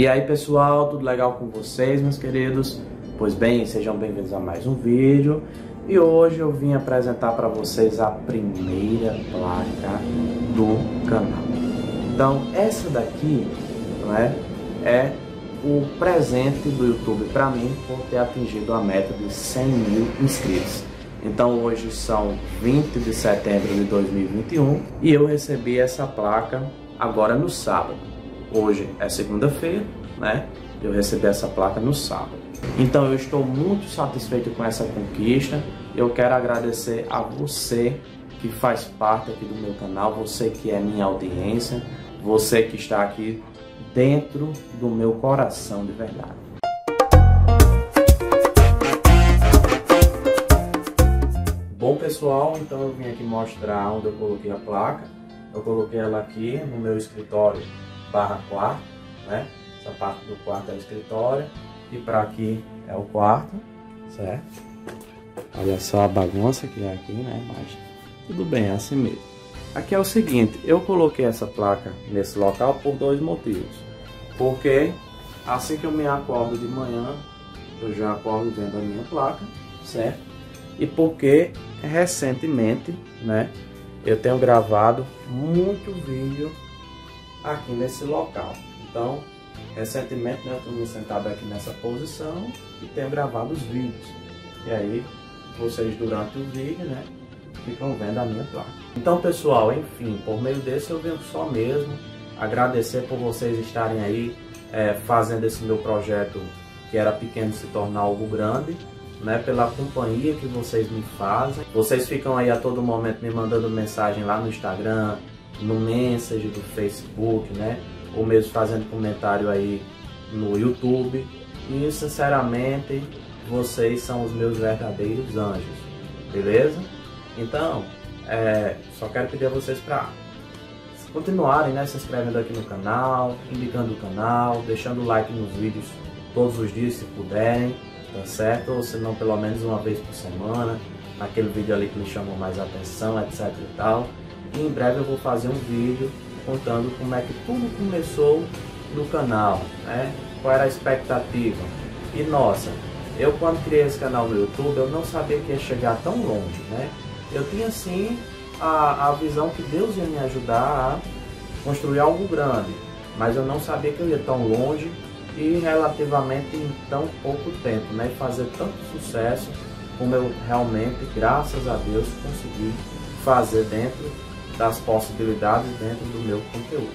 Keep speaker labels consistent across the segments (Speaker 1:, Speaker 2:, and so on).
Speaker 1: E aí pessoal, tudo legal com vocês, meus queridos? Pois bem, sejam bem-vindos a mais um vídeo. E hoje eu vim apresentar para vocês a primeira placa do canal. Então, essa daqui é, é o presente do YouTube para mim por ter atingido a meta de 100 mil inscritos. Então hoje são 20 de setembro de 2021 e eu recebi essa placa agora no sábado. Hoje é segunda-feira, né? Eu recebi essa placa no sábado. Então eu estou muito satisfeito com essa conquista. Eu quero agradecer a você que faz parte aqui do meu canal, você que é minha audiência, você que está aqui dentro do meu coração de verdade. Bom pessoal, então eu vim aqui mostrar onde eu coloquei a placa. Eu coloquei ela aqui no meu escritório barra quarto, né? Essa parte do quarto é o escritório e para aqui é o quarto, certo? Olha só a bagunça que é aqui, né? Mas tudo bem, é assim mesmo. Aqui é o seguinte, eu coloquei essa placa nesse local por dois motivos. Porque assim que eu me acordo de manhã, eu já acordo vendo a minha placa, certo? E porque recentemente, né, eu tenho gravado muito vídeo aqui nesse local. Então, recentemente né, eu estou me sentado aqui nessa posição e tenho gravado os vídeos. E aí, vocês durante o vídeo, né, ficam vendo a minha placa. Então, pessoal, enfim, por meio desse eu venho só mesmo agradecer por vocês estarem aí é, fazendo esse meu projeto que era pequeno se tornar algo grande né, pela companhia que vocês me fazem. Vocês ficam aí a todo momento me mandando mensagem lá no Instagram, no Message do Facebook, né, ou mesmo fazendo comentário aí no YouTube. E sinceramente, vocês são os meus verdadeiros anjos, beleza? Então, é, só quero pedir a vocês para continuarem né, se inscrevendo aqui no canal, indicando o canal, deixando o like nos vídeos todos os dias se puderem tá certo? Ou se não, pelo menos uma vez por semana, naquele vídeo ali que me chamou mais atenção, etc e tal. E em breve eu vou fazer um vídeo contando como é que tudo começou no canal, né? Qual era a expectativa. E nossa, eu quando criei esse canal no YouTube, eu não sabia que ia chegar tão longe, né? Eu tinha sim a, a visão que Deus ia me ajudar a construir algo grande, mas eu não sabia que eu ia tão longe e relativamente em tão pouco tempo, né? fazer tanto sucesso como eu realmente, graças a Deus, consegui fazer dentro das possibilidades dentro do meu conteúdo,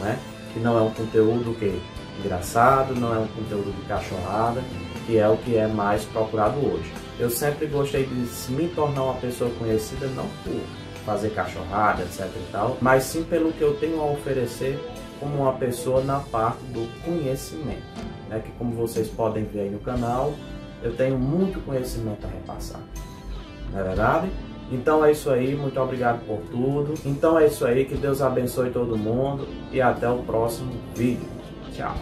Speaker 1: né? Que não é um conteúdo que engraçado, não é um conteúdo de cachorrada, que é o que é mais procurado hoje. Eu sempre gostei de me tornar uma pessoa conhecida não por fazer cachorrada, etc e tal, mas sim pelo que eu tenho a oferecer como uma pessoa na parte do conhecimento, né? que como vocês podem ver aí no canal, eu tenho muito conhecimento a repassar, não é verdade? Então é isso aí, muito obrigado por tudo. Então é isso aí, que Deus abençoe todo mundo e até o próximo vídeo. Tchau!